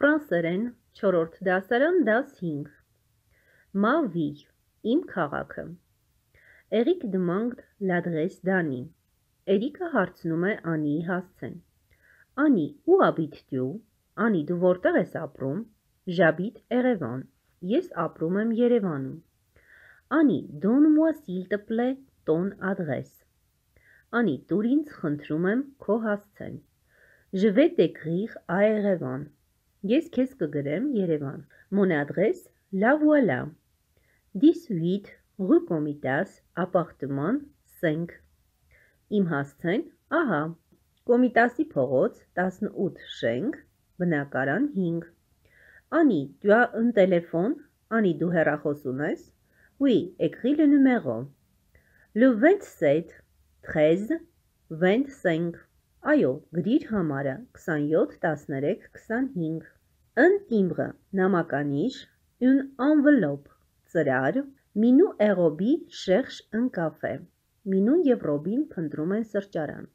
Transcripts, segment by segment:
Ֆրանսերեն 4-րդ դասարան դաս 5 Ma ville, իմ քաղաքը. Էրիկ demande l'adresse d'Annie Էրիկը հարցնում է Անիի հասցեն. Անի, où habites-tu? Անի, դու որտեղ ես ապրում? J'habite Erevan Ես ապրում եմ Երևանում. Անի, s'il te plaît ton adresse Անի, տուր ինձ խնդրում եմ քո հասցեն. Je vais t'écrire à Erevan Ես քեզ կգրեմ Երևան։ Mon adresse, la voilà։ 18 rue Comitas, appartement 5։ Իմ հասցեն, ահա։ Կոմիտասի փողոց 18 շենք, բնակարան 5։ Անի, tu as un téléphone? Անի, դու հեռախոս ունես? Oui, écris le numéro։ Le 27 13 25 Այո, գրիր համարը 27 13 25 Un timbre նամականիշ Une enveloppe ծրար Մինու Robbie cherchent un café Մինուն եւ Ռոբին փնտրում են սրճարան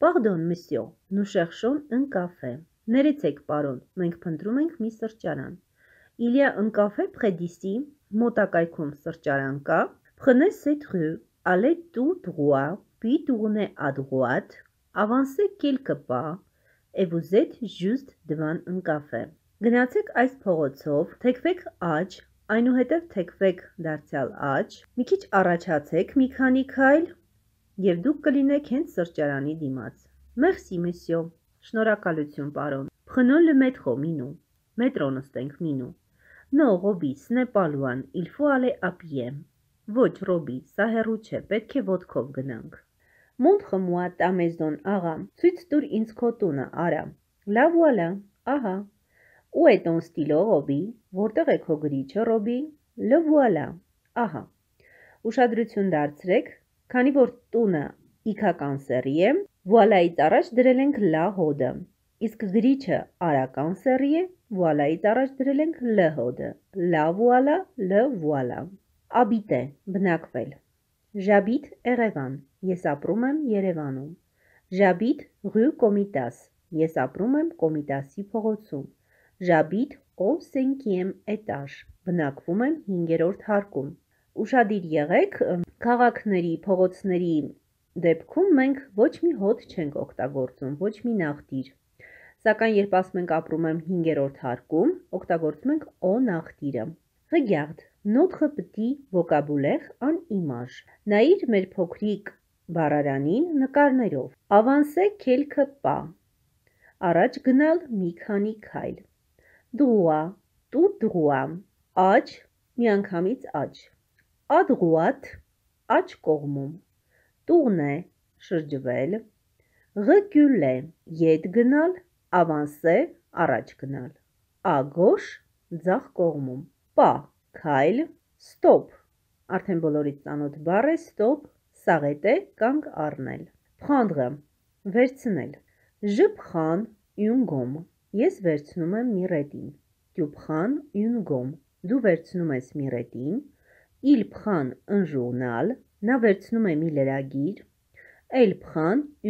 Pardon, monsieur, nous cherchons un café Ներեցեք, պարոն, մենք փնտրում ենք մի սրճարան un café près d'ici Մոտակայքում սրճարան կա Prenez cette rue Allez tout droit puis tournez à droite Quelques pas et vous êtes juste devant un café։ Գնացեք այս փողոցով, թեքվեք աջ, այնուհետև թեքվեք դարձյալ աջ, մի քիչ առաջացեք մի քանի քայլ եւ դուք կլինեք հենց սրճարանի դիմաց։ Merci, monsieur։ Շնորհակալություն, պարոն։ métro, Minou։ Մետրո No, Robbie, ce n'est pas loin, il faut aller à pied։ Ոչ, Robbie, սա հեռու չէ, պետք է ոտքով գնանք։ Montre-moi ta maison, աղա, ցույց տուր ինձ քո տունը, արա։ La voilà, ահա։ Où est ton stylo, Robbie? Որտեղ է քո գրիչը, Robbie? Le voilà, ահա։ Ուշադրություն դարձրեք, քանի որ տունը իքական սերի է, voilà-ից առաջ դրել ենք la հոդը։ Իսկ գրիչը արական սերի է, voilà-ից առաջ դրել ենք l հոդը։ La voilà, le voilà։ Habiter, բնակվել։ J'habite Erevan, ես ապրում եմ Երևանում։ J'habite rue Comitas, ես ապրում եմ Կոմիտասի փողոցում։ J'habite au 5e étage, բնակվում եմ 5-րդ հարկում։ Ուշադիր եղեք, քաղաքների, փողոցների դեպքում մենք ոչ մի հոդ չենք օգտագործում, ոչ մի նախտիր։ Սակայն երբ ասում ենք ապրում եմ 5-րդ հարկում, օգտագործում ենք o նախտիրը։ Regarde, Notre petit vocabulaire en image։ Նայիր մեր փոքրիկ բառարանին նկարներով։ Avancer quelques pas։ Առաջ գնալ մի քանի քայլ։ Droit, tout droit։ Աջ, միանգամից աջ։ droite, աջ կողմում։ Tourner, շրջվել։ Reculer, ետ գնալ, avancer, առաջ գնալ։ gauche, ձախ կողմում։ Pas քայլ, stop, արդեն բոլորից ծանոթ բառ է stop, սաղետ է կանգ առնել։ Prendre, վերցնել։ une gomme, ես վերցնում եմ մի ռետին։ une gomme, դու վերցնում ես մի ռետին։ un journal, նա վերցնում է մի լրագիր։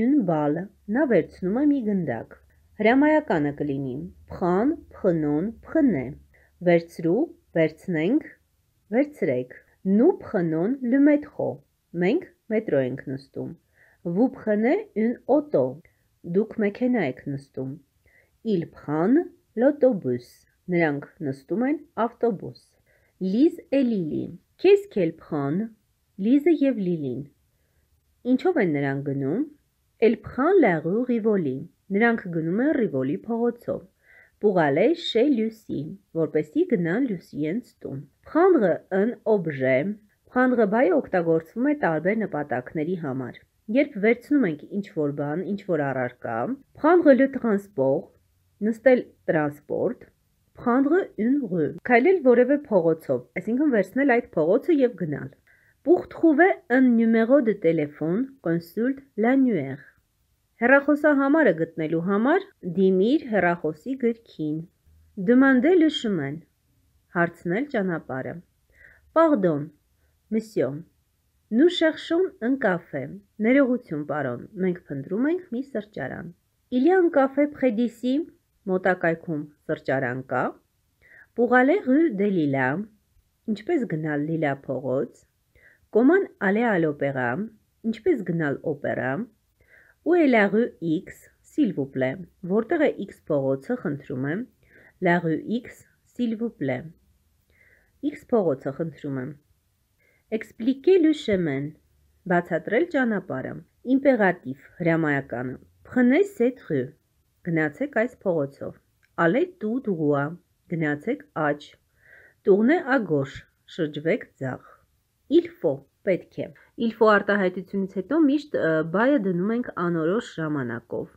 une balle, նա վերցնում է մի գնդակ։ Հրամայականը կլինի prend, prenons, prenez։ Վերցրու, վերցնենք, վերցրեք։ prenons le métro։ Մենք մետրո ենք նստում։ Vous prenez une auto։ Դուք մեքենա եք նստում։ Ils prennent l'autobus։ Նրանք նստում են ավտոբուս։ Lise et Lily։ Qu'est-ce qu'elles prennent? Լիզը եւ Լիլին։ Ինչով են նրանք գնում? Elle prend la rue Rivoli։ Նրանք գնում են Rivoli փողոցով pour aller chez Lucie, որպեսի գնան Լյուսիենց տուն։ Prendre un objet, prendre բայը օգտագործվում է տարբեր նպատակների համար։ Երբ վերցնում ենք ինչ-որ բան, ինչ-որ առարկա, prendre le transport, նստել տրանսպորտ, prendre une rue, քայլել որևէ փողոցով, այսինքն վերցնել այդ փողոցը եւ գնալ։ Pour trouver un numéro de téléphone, consulte l'annuaire։ Հեռախոսահամարը գտնելու համար դիմիր հեռախոսի գրքին։ Demander le chemin։ Հարցնել ճանապարհը։ Pardon, nous cherchons un café։ Ներողություն, պարոն, մենք փնտրում ենք մի սրճարան։ café près d'ici։ մոտակայքում սրճարան կա, Պուղալե rue de Lila, ինչպես գնալ Լիլա փողոց, Կոման à l'opéra, ինչպես գնալ օպերա, ու la rue X, plaît, որտեղ է X փողոցը, խնդրում եմ, rue X, plaît, X փողոցը, խնդրում եմ, expliquer le chemin, բացատրել ճանապարհը, impératif, հրամայականը, cette rue, գնացեք այս փողոցով, allez tout droit, գնացեք tournez à gauche, շրջվեք ձախ, faut պետք է։ faut արտահայտությունից հետո միշտ բայը դնում ենք անորոշ ժամանակով։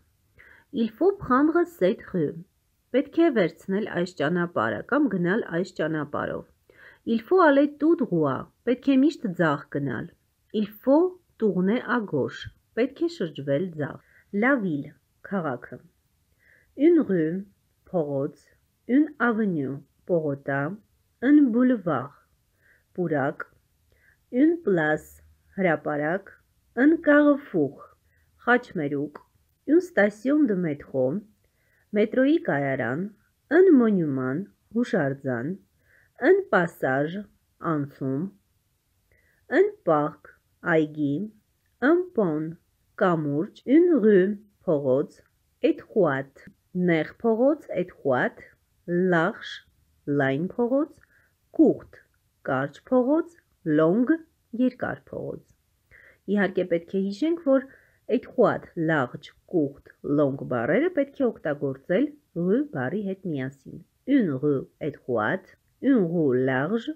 prendre cette rue։ Պետք է վերցնել այս ճանապարհը կամ գնալ այս ճանապարհով։ Il faut aller tout droit։ Պետք է միշտ ձախ գնալ։ Il faut tourner à gauche։ Պետք է շրջվել ձախ։ La ville քաղաքը։ Une rue փողոց, une avenue պողոտա, un boulevard պուրակ, une place հրապարակ, un carrefour խաչմերուկ, une station de métro մետրոյի կայարան, un monument հուշարձան, un passage անցում, un parc այգի, un pont կամուրջ, une rue փողոց, étroite նեղ փողոց, étroite, large լայն փողոց, courte կարճ փողոց, long երկար փողոց։ Իհարկե պետք է հիշենք, որ étroit, large, court, long բառերը պետք է օգտագործել rue բառի հետ միասին։ Une rue étroite, une rue large,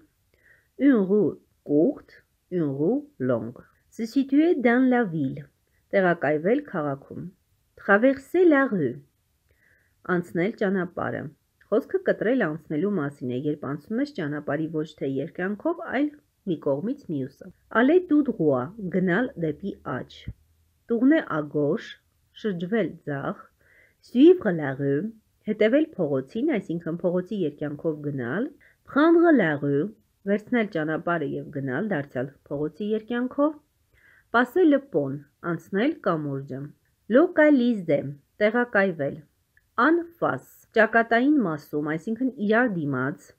une rue courte, une rue longue։ Se situer dans la ville։ Տեղակայվել քաղաքում։ Traverser la rue։ Անցնել ճանապարհը։ Խոսքը կտրել անցնելու մասին է, երբ անցնում ես ճանապարհի ոչ թե երկայնքով, այլ մի կողմից մյուսը։ Aller tout droit, գնալ դեպի աջ։ Tourner à gauche, շրջվել ձախ։ Suivre la rue, հետևել փողոցին, այսինքն փողոցի երկայնքով գնալ։ Prendre la rue, վերցնել ճանապարհը եւ գնալ դարձյալ փողոցի երկայնքով։ Passer le pont, անցնել կամուրջը։ Localiser, տեղակայվել։ En face, ճակատային մասում, այսինքն իրար դիմաց,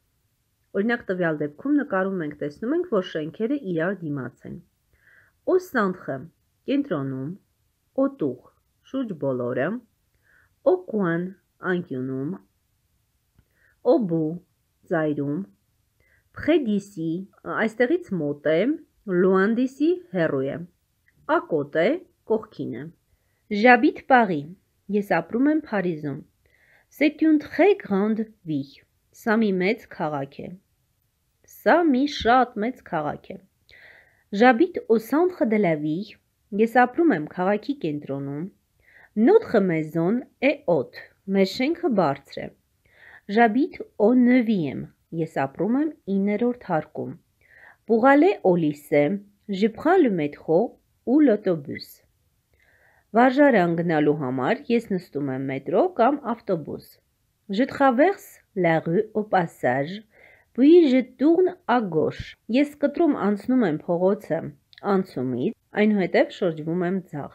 Օրինակ տվյալ դեպքում նկարում ենք տեսնում ենք, որ շենքերը իրար դիմաց են։ Օսանթխը կենտրոնում, օտուղ շուրջ բոլորը, օկուան անկյունում, օբու ծայրում, փրեդիսի այստեղից մոտ է, լուանդիսի հեռու է, ակոտ է կողքին է։ J'habite Paris, ես ապրում եմ Փարիզում։ C'est une très grande ville, սա մի մեծ քաղաք է։ Սա մի շատ մեծ քաղաք է։ J'habite au centre de la ville։ Ես ապրում եմ քաղաքի կենտրոնում։ Notre maison est haute։ Մեր շենքը բարձր է։ J'habite au 9e։ Ես ապրում եմ 9-րդ հարկում։ je prends le métro ou l'autobus։ Վարժարան գնալու համար ես նստում եմ մետրո կամ ավտոբուս։ Je traverse la rue au passage Puis je tourne à gauche։ Ես կտրում անցնում եմ փողոցը անցումից, այնուհետև շրջվում եմ ձախ։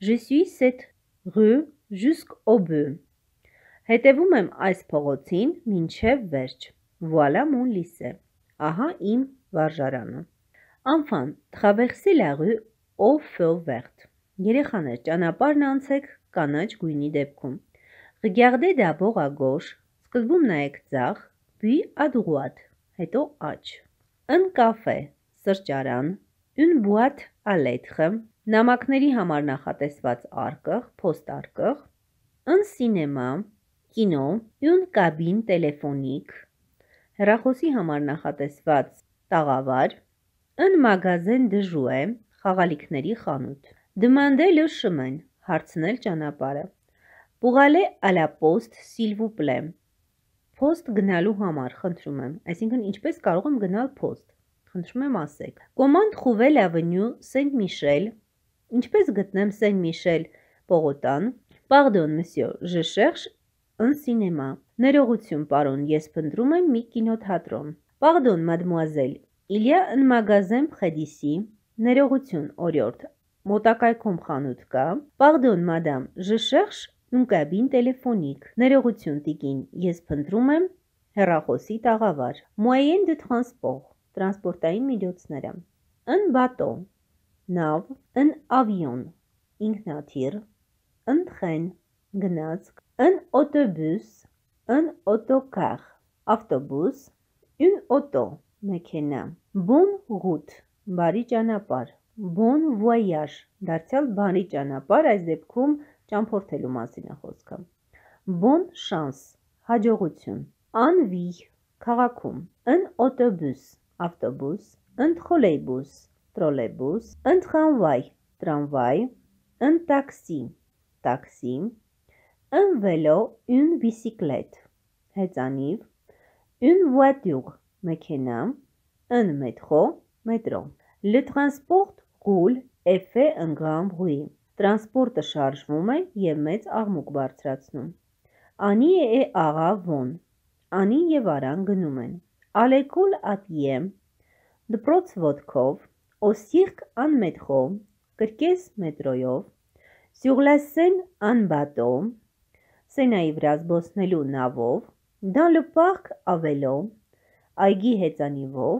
Je suis cette rue jusqu'au bout։ Հետևում եմ այս փողոցին մինչև վերջ։ Voilà mon lycée։ Ահա իմ վարժարանը։ Enfin, traversez la rue au feu vert։ Երեխաներ, ճանապարհն անցեք կանաչ գույնի դեպքում։ Regardez d'abord à gauche։ Սկզբում նայեք ձախ, puis à droite, հետո աջ։ Un café, սրճարան, une boîte à lettres, նամակների համար նախատեսված արկղ, փոստարկղ, un cinéma, կինո, une cabine téléphonique, հեռախոսի համար նախատեսված տաղավար, magasin de jouets, խաղալիքների խանութ։ le chemin, հարցնել la poste, s'il vous plaît, Post գնալու համար, խնդրում եմ, այսինքն ինչպես կարող եմ գնալ post։ Խնդրում եմ ասեք։ Comment trouver l'avenue Saint-Michel? Ինչպես գտնեմ Saint-Michel պողոտան։ Pardon, monsieur, je un cinéma։ Ներողություն, պարոն, ես փնտրում եմ մի կինոթատրոն։ y a un magasin près d'ici։ Ներողություն, օրիորդ, մոտակայքում խանութ կա։ madame, je cherche une cabine téléphonique։ Ներողություն տիկին, ես փնտրում եմ հեռախոսի տաղավար։ Moyen de transport, տրանսպորտային միջոցները։ Un bateau, նավ, un avion, ինքնաթիռ, un train, գնացք, un autobus, un autocar, ավտոբուս, une auto, մեքենա, bon route, բարի ճանապարհ, bon voyage, դարձյալ բարի ճանապարհ, այս դեպքում ճամփորդելու մասին է խոսքը։ Bon chance, հաջողություն։ Envie, քաղաքում։ Un autobus, ավտոբուս։ Un trolleybus, տրոլեյբուս։ Un tramway, տրամվայ։ Un taxi, տաքսի։ Un vélo, une bicyclette, հեծանիվ։ Une voiture, մեքենա։ Un métro, մետրո։ Le transport roule et fait un grand bruit։ Տրանսպորտը շարժվում է և մեծ աղմուկ բարձրացնում։ Անի է աղա Վոն։ Անի և Արան գնում են։ à pied, դպրոց au cirque en métro, կրկես մետրոյով, sur la Seine en bateau, Սենայի վրա զբոսնելու նավով, à vélo, այգի հեծանիվով,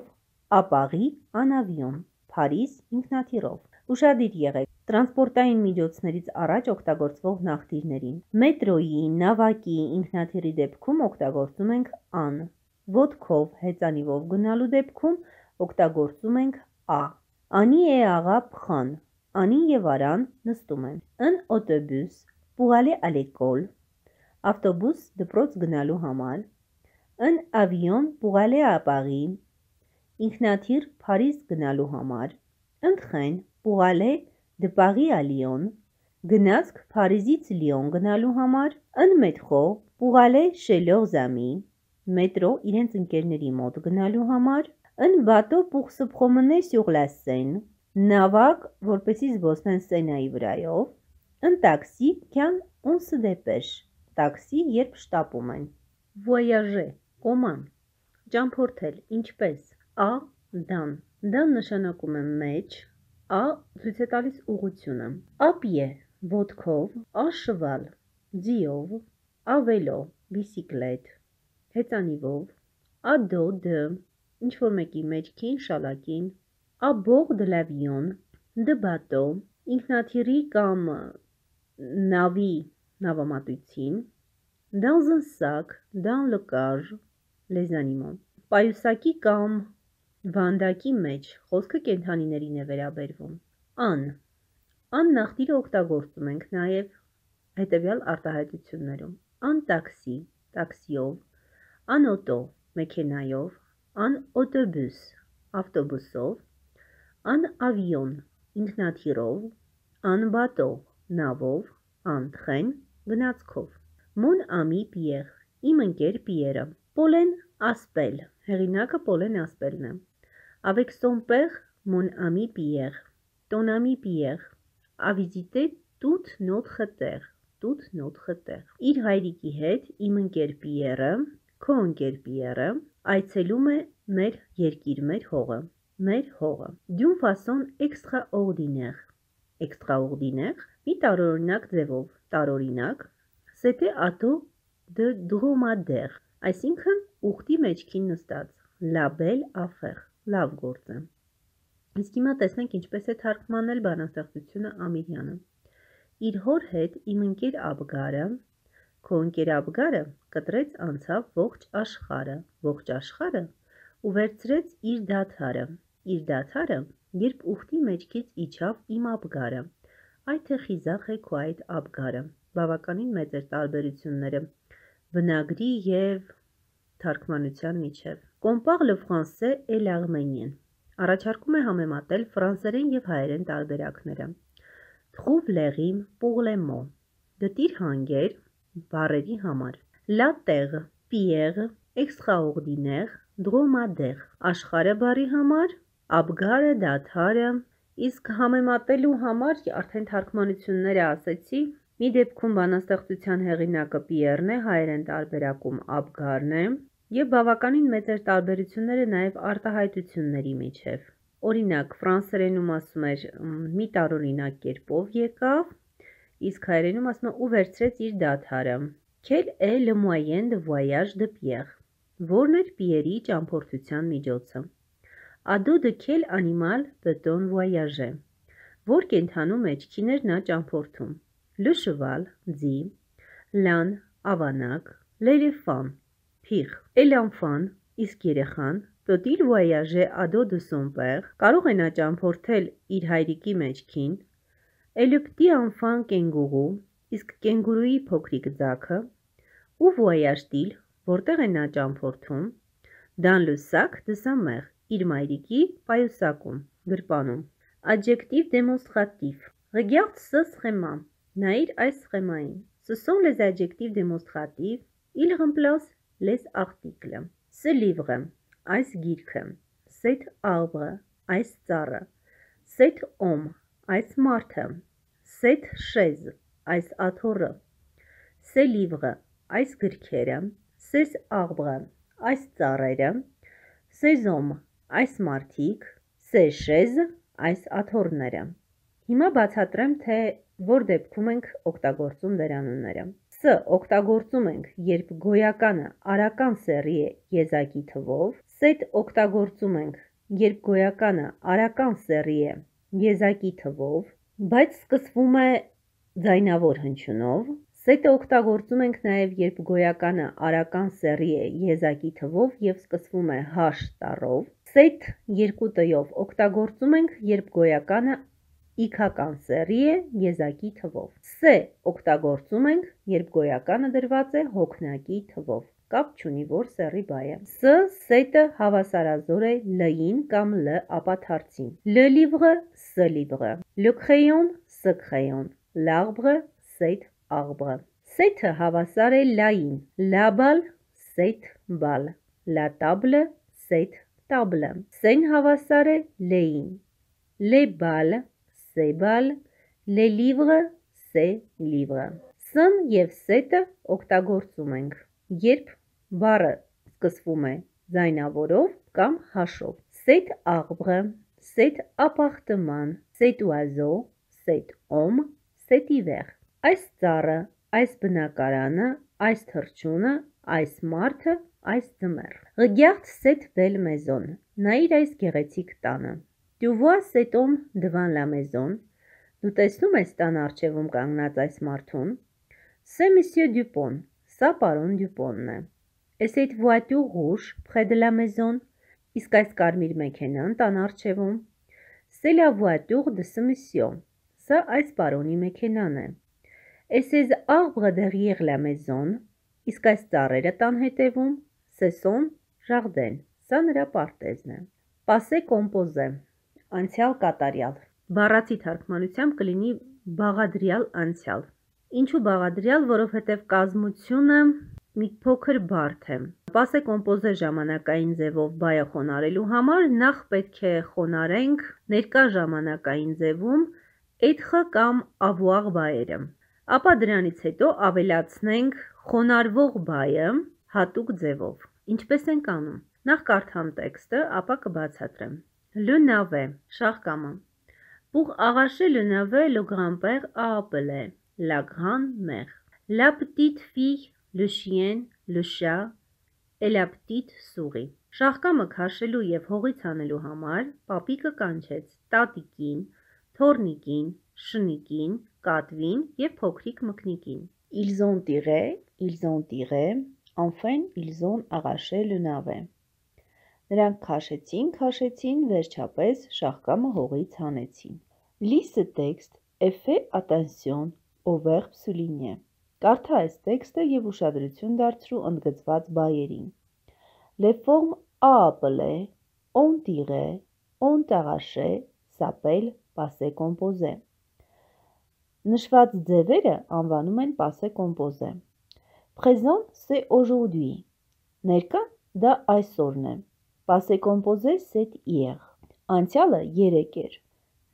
en avion, Փարիզ ինքնաթիռով։ Ուշադիր եղեք տրանսպորտային միջոցներից առաջ օգտագործվող նախտիրներին։ Մետրոյի, նավակի, ինքնաթիռի դեպքում օգտագործում ենք an, ոտքով, հեծանիվով գնալու դեպքում օգտագործում ենք a։ Անի է աղա փխան, Անի եւ Արան նստում են։ Un autobus pour aller à l'école, ավտոբուս դպրոց գնալու համար։ pour aller à Paris, ինքնաթիռ Փարիզ գնալու համար։ de Paris à Lyon, գնացք Փարիզից Լիոն գնալու համար, pour aller chez leurs amis, մետրո իրենց ընկերների մոտ գնալու համար, promener sur la Seine, նավակ, որպեսի զբոսնեն Սենայի վրայով, taxi quand on se dépêche, տաքսի, երբ շտապում են, voyager, կոման, ճամփորդել, ինչպես, a, dan, dan նշանակում է մեջ, Ա ցույց է տալիս ուղղությունը։ Ապիե ոտքով, աշվալ ձիով, ավելո բիսիկլետ հեծանիվով, ադո դ ինչ որ մեկի մեջքին, շալակին, աբող de bateau ինքնաթիռի կամ նավի նավամատույցին, dans un sac, dans le cage, animaux, պայուսակի կամ Վանդակի մեջ խոսքը կենդանիներին է վերաբերվում։ Ան Ան նախտիրը օգտագործում ենք նաև հետևյալ արտահայտություններում. ան տաքսի, տաքսիով, ան օտո, մեքենայով, ան օտոբուս, ավտոբուսով, ան ավիոն, ինքնաթիռով, ան բատո, նավով, ան տրեն, գնացքով։ Մոն ամի Պիեր, իմ ընկեր Պիերը։ Պոլեն Ասպել, հեղինակը Պոլեն Ասպելն է։ père, mon ami Pierre, ton ami Pierre, a visité toute notre terre, toute notre terre։ Իր հայրիկի հետ իմ ընկեր Պիերը, քո ընկեր Պիերը, այցելում է մեր երկիր, մեր հողը, մեր հողը։ D'une façon extraordinaire, extraordinaire, մի տարօրինակ ձևով, տարօրինակ, c'était à taux de dromadaire, այսինքն ուխտի մեջքին նստած, la belle affaire լավ գործ է։ Իսկ հիմա տեսնենք ինչպես է թարգմանել բանաստեղծությունը Ամիրյանը։ Իր հոր հետ իմ ընկեր Աբգարը, քո ընկեր Աբգարը կտրեց անցավ ողջ աշխարը, ողջ աշխարը ու վերցրեց իր դաթարը, իր դաթարը, երբ ուխտի մեջքից իջավ իմ Աբգարը։ Այ թե խիզախ է քո այդ Աբգարը։ Բավականին մեծ էր տարբերությունները բնագրի եւ թարգմանության միջև։ le français et l'arménien։ Առաջարկում է համեմատել ֆրանսերեն եւ հայերեն տարբերակները։ Trouve les rimes pour les mots։ Գտիր հանգեր բառերի համար։ La terre, pierre, extraordinaire, dromadaire։ Աշխարհը բառի համար, աբգարը, դաթարը, իսկ համեմատելու համար արդեն թարգմանությունները ասեցի, մի դեպքում բանաստեղծության հեղինակը Պիերն է, հայերեն տարբերակում աբգարն է, Եվ բավականին մեծ էր տարբերությունները նաև արտահայտությունների միջև։ Օրինակ, ֆրանսերենում ասում էր մի տարօրինակ կերպով եկավ, իսկ հայերենում ասում է ու վերցրեց իր դաթարը։ Quel est le moyen de voyage de Pierre? Որն էր Պիերի ճամփորդության միջոցը։ Ado de quel animal peut-on voyager? Որ կենթանու մեջքին էր նա ճամփորդում։ cheval, ձի, l'âne, ավանակ, l'éléphant, փիղ, l'enfant, իսկ երեխան, dos de son père? Կարող է նա ճամփորդել իր հայրիկի մեջքին։ petit enfant kenguru, իսկ կենգուրուի փոքրիկ ձագը, ու voyage-t-il, որտեղ է նա ճամփորդում։ de sa mère, իր մայրիկի պայուսակում, գրպանում։ Adjectif démonstratif. Regarde ce schéma. Naïr այս սխեմային։ Ce sont les adjectifs démonstratifs. Ils remplacent les articles. Ce livre, այս գիրքը, cet arbre, այս ծառը, cet homme, այս մարդը, cette chaise, այս աթոռը, ces livres, այս գրքերը, ces arbres, այս ծառերը, ces hommes, այս մարդիկ, ces chaises, այս աթոռները։ Հիմա բացատրեմ, թե որ դեպքում ենք օգտագործում դերանունները։ Ս. Օգտագործում ենք, երբ գոյականը արական սեռի է եզակի թվով, սետ օգտագործում ենք, երբ գոյականը արական սեռի է եզակի թվով, բայց սկսվում է ձայնավոր հնչյունով, Սետը օգտագործում ենք նաև, երբ գոյականը արական սեռի է եզակի թվով եւ սկսվում է հաշ տառով։ Սետ երկու տյով օգտագործում ենք, երբ գոյականը իքական սեռի է եզակի թվով։ Ս օգտագործում ենք, երբ գոյականը դրված է հոգնակի թվով։ Կապ չունի, որ սեռի բայ է։ Ս սետը հավասարազոր է լ-ին կամ լ ապաթարցին։ Le livre, ce livre։ Le crayon, ce crayon։ L'arbre, cet arbre։ Սեթը հավասար է լային։ La balle, cet bal։ La table, table։ Սեն հավասար է լեին։ Les balles, ces balles, les livres, ces livres։ Ս-ն եւ ս-ը օգտագործում ենք, երբ բառը սկսվում է ձայնավորով կամ հաշով։ Cet arbre, cet appartement, cet oiseau, cet homme, cet hiver։ Այս ծառը, այս բնակարանը, այս թռչունը, այս մարդը, այս ձմեռ։ Regarde cette belle maison։ Նայիր այս գեղեցիկ տանը։ cet homme devant la maison։ Դու տեսնում ես տան առջևում կանգնած այս մարդուն։ C'est monsieur Dupont, սա պարոն Դյուպոնն է։ voiture rouge près de la maison, իսկ այս կարմիր մեքենան տան C'est la voiture de ce monsieur, սա այս պարոնի մեքենան է։ Et ces arbres derrière la maison, իսկ այս ծառերը տան հետևում, son jardin, սա նրա պարտեզն է։ Passé composé, անցյալ կատարյալ։ Բառացի թարգմանությամբ կլինի բաղադրյալ անցյալ։ Ինչու բաղադրյալ, որովհետև կազմությունը մի փոքր բարդ է։ Պասե կոմպոզե ժամանակային ձևով բայը խոնարելու համար նախ պետք է խոնարենք ներկա ժամանակային ձևում էթխը կամ avoir բայերը։ Ապա դրանից հետո ավելացնենք խոնարվող բայը հատուկ ձևով։ Ինչպես ենք անում։ Նախ կարդամ տեքստը, ապա կբացատրեմ։ Le navet, շաղկամը Pour arracher le navet, le grand-père a appelé. La grand-mère, la petite fille, le chien, le chat et la petite souris։ Շաղկամը քաշելու եւ հողից անելու համար պապիկը կանչեց տատիկին, թորնիկին, շնիկին, կատվին եւ փոքրիկ մկնիկին։ Ils ont tiré, ils ont tiré, ils ont arraché le navet։ Նրանք քաշեցին, քաշեցին, վերջապես շաղկամը հողից հանեցին։ et fais attention au verbe souligner։ Կարդա այս տեքստը եւ ուշադրություն դարձրու ընդգծված բայերին։ formes appeler, on tirer, on arracher s'appelle passé composé։ Նշված ձևերը անվանում են passé composé։ Présent c'est aujourd'hui։ Ներկա դա այսօրն է։ Passé composé c'est hier։ Անցյալը երեկ էր։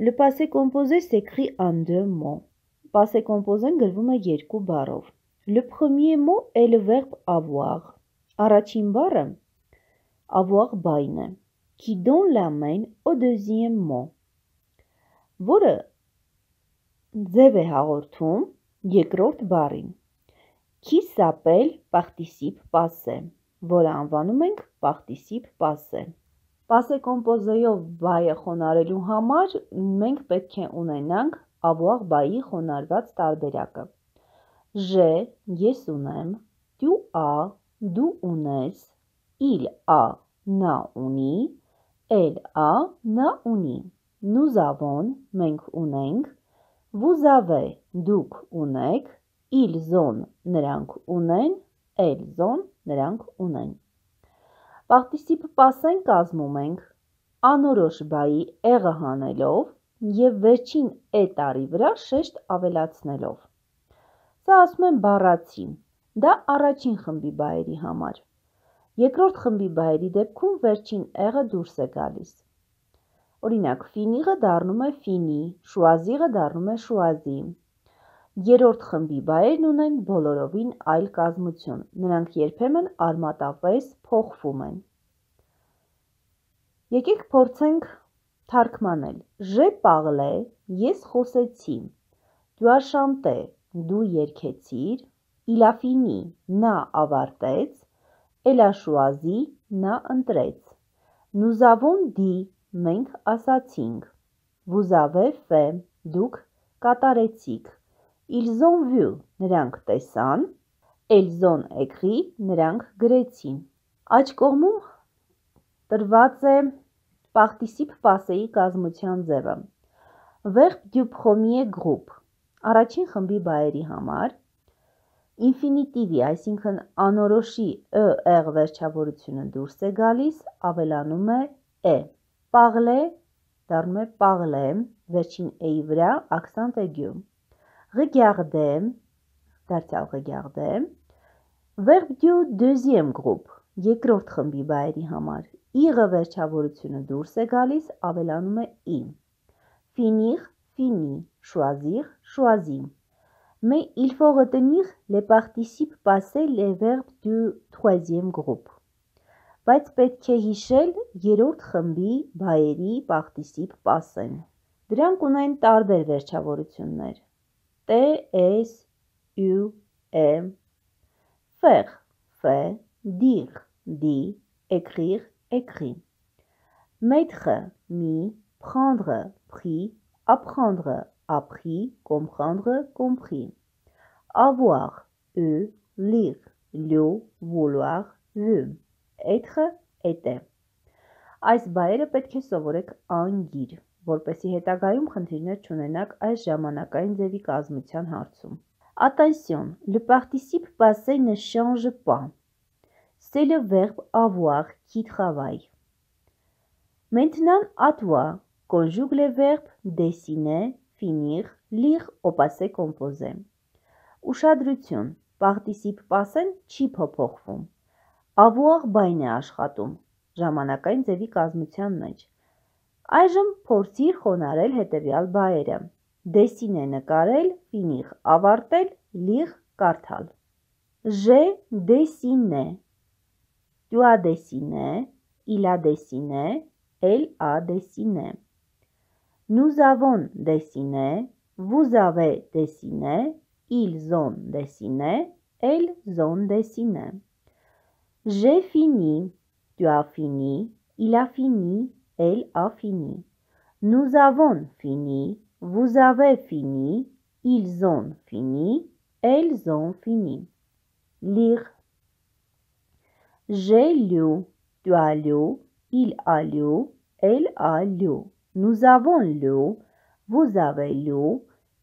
Le passé composé s'écrit en deux mots. Passé composé գրվում է երկու բառով։ Le premier mot est le verbe avoir. Առաջին բառը avoir բայն է, qui donne la main au deuxième mot, որը ձև է հաղորդում երկրորդ բառին։ S'appelle participe passé, որը անվանում ենք participe passé։ Passé կոմպոզեյով բայը խոնարելու համար մենք պետք է ունենանք avoir բայի խոնարհված տարբերակը։ J'ai ես ունեմ, tu as դու ունես, il a նա ունի, elle a նա ունի։ avons մենք ունենք, avez դուք ունեք, ils ont նրանք ունեն, elles ont նրանք ունեն։ Պարտիսիպ պասեն կազմում ենք անորոշ բայի եղը հանելով և վերջին է տարի վրա շեշտ ավելացնելով։ Սա ասում են բառացի, դա առաջին խմբի բայերի համար։ Երկրորդ խմբի բայերի դեպքում վերջին եղը դուրս է գալիս։ Օրինակ, ֆինիղը դառնում է ֆինի, շուազիղը դառնում է շուազի։ Երրորդ խմբի բայերն ունեն բոլորովին այլ կազմություն, նրանք երբեմն արմատապես փոխվում են։ Եկեք փորձենք թարգմանել։ J'ai parlé, ես խոսեցի։ դու երգեցիր։ Il a fini, նա ավարտեց։ choisi, նա ընտրեց։ avons dit, Մենք ասացինք. Avez fait, դուք կատարեցիք. Ils ont vu, նրանք տեսան. Elles ont écrit, նրանք գրեցին։ Աջ կողմում տրված է participe passé-ի կազմության ձևը։ Verbe du premier groupe առաջին խմբի բայերի համար ինֆինիտիվի, այսինքն անորոշի ը եղ վերջավորությունը դուրս է գալիս, ավելանում է է։ Parler դառնում է parler, վերջին էի վրա accent aigu։ Regarder, դարձյալ regarder։ Verbe du deuxième groupe, երկրորդ խմբի բայերի համար։ Იღը վերջավորությունը դուրս է գալիս, ավելանում է ի։ Finir, fini, choisir, choisi։ Mais il faut retenir les participes passés les verbes du troisième groupe. Բայց պետք է հիշել երրորդ խմբի բայերի պարտիսիպ պասեն։ Դրանք ունեն տարբեր վերջավորություններ. T, S, U, M, faire, fait, dire, dit, écrire, écrit. Mettre, mis, prendre, pris, apprendre, appris, comprendre, compris. Avoir, eu, lire, lu, vouloir, vu être était։ Այս բայերը պետք է սովորեք անգիր, որպեսի հետագայում խնդիրներ չունենաք այս ժամանակային ձևի կազմության հարցում։ Attention, le participe passé ne change pas. C'est le verbe avoir qui travaille. Maintenant, à toi, conjugue les verbes dessiner, finir, lire au passé composé։ Ուշադրություն, participe passé-ն չի փոփոխվում։ Avoir բայն է աշխատում ժամանակային ձևի կազմության մեջ։ Այժմ փորձիր խոնարել հետևյալ բայերը. dessiner նկարել, finir ավարտել, lire կարդալ։ J'ai dessiné. Tu as dessiné, il a dessiné, elle a dessiné. Nous avons dessiné, vous avez dessiné, ils ont dessiné, elles ont dessiné. J'ai fini, tu as fini, il a fini, elle a fini. Nous avons fini, vous avez fini, ils ont fini, elles ont fini. Lire. J'ai lu, tu as lu, il a lu, elle a lu. Nous avons lu, vous avez lu,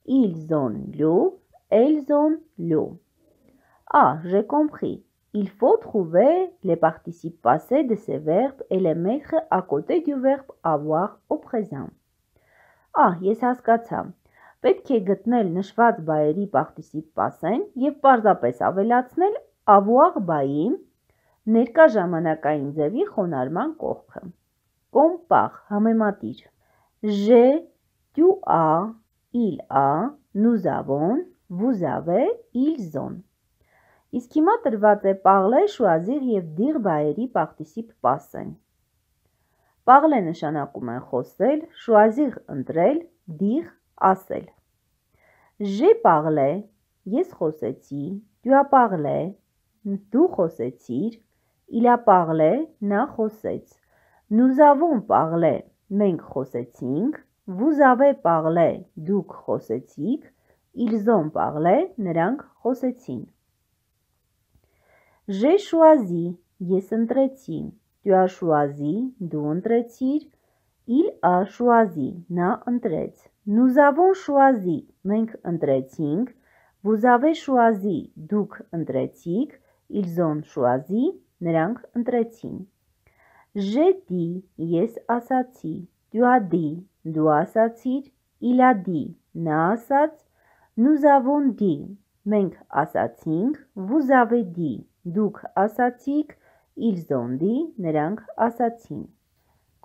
ils ont lu, elles ont lu. Ah, j'ai compris. Il faut trouver les participes passés de ces verbes et les mettre à côté du verbe avoir au présent։ Ահ, ես հասկացա։ Պետք է գտնել նշված բայերի participe passեն եւ պարզապես ավելացնել avoir բայի ներկա ժամանակային ձևի խոնարհման կողքը։ Compare համեմատիր։ J'ai, tu as, il a, nous avons, vous avez, ils ont։ Իսկ հիմա տրված է parler, choisir եւ dire բայերի participe passեն։ Parler նշանակում է խոսել, choisir ընտրել, dire ասել։ J'ai parlé, ես խոսեցի, as parlé, դու խոսեցիր, a parlé, նա խոսեց, avons parlé, մենք խոսեցինք, avez parlé, դուք խոսեցիք, ont parlé, նրանք խոսեցին։ J'ai choisi, ես ընտրեցի, tu as choisi, դու ընտրեցիր, il a choisi, նա ընտրեց, nous avons choisi, մենք ընտրեցինք, Vous avez choisi, դուք ընտրեցիք, ils ont choisi, նրանք ընտրեցին։ J'ai dit, ես ասացի, tu as dit, դու ասացիր, il a dit, նա ասաց, nous avons dit, մենք ասացինք, vous avez dit, դուք ասացիք, dit, նրանք ասացին։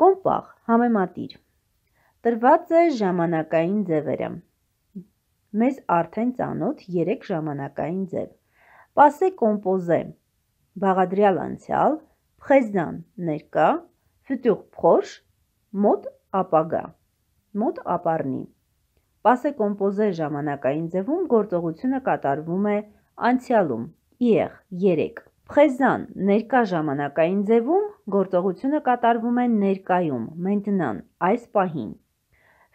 Կոմպաղ, համեմատիր։ Տրված է ժամանակային ձևերը։ Մեզ արդեն ծանոթ 3 ժամանակային ձև։ Passé composé բաղադրյալ անցյալ, présent ներկա, futur proche մոտ ապագա, մոտ ապառնի։ Passé composé ժամանակային ձևում գործողությունը կատարվում է անցյալում, hier, երեք։ Présent ներկա ժամանակային ձևում գործողությունը կատարվում է ներկայում, maintenant, այս պահին։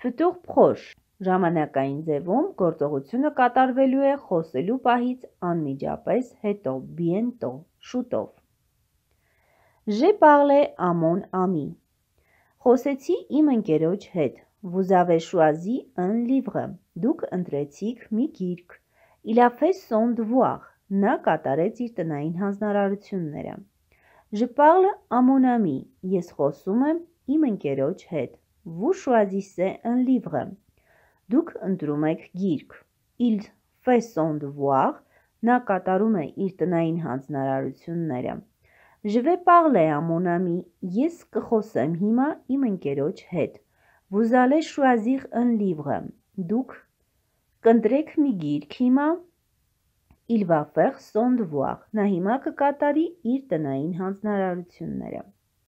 Futur proche Ժամանակային ձևում գործողությունը կատարվելու է խոսելու պահից անմիջապես հետո, bientôt, շուտով։ parlé à mon ami։ Խոսեցի իմ ընկերոջ հետ։ avez choisi un livre։ Դուք ընտրեցիք մի գիրք։ son devoir։ Նա կատարեց իր տնային հանձնարարությունները։ mon ami։ Ես խոսում եմ իմ ընկերոջ հետ։ Vous choisissez un livre։ Դուք ընտրում եք գիրք։ Il fait son devoir, նա կատարում է իր տնային հանձնարարությունները։ Je vais parler à mon ami, ես կխոսեմ հիմա իմ ընկերոջ հետ։ Vous allez choisir un livre, դուք կընտրեք մի գիրք հիմա։ Son devoir, նա հիմա կկատարի իր տնային հանձնարարությունները։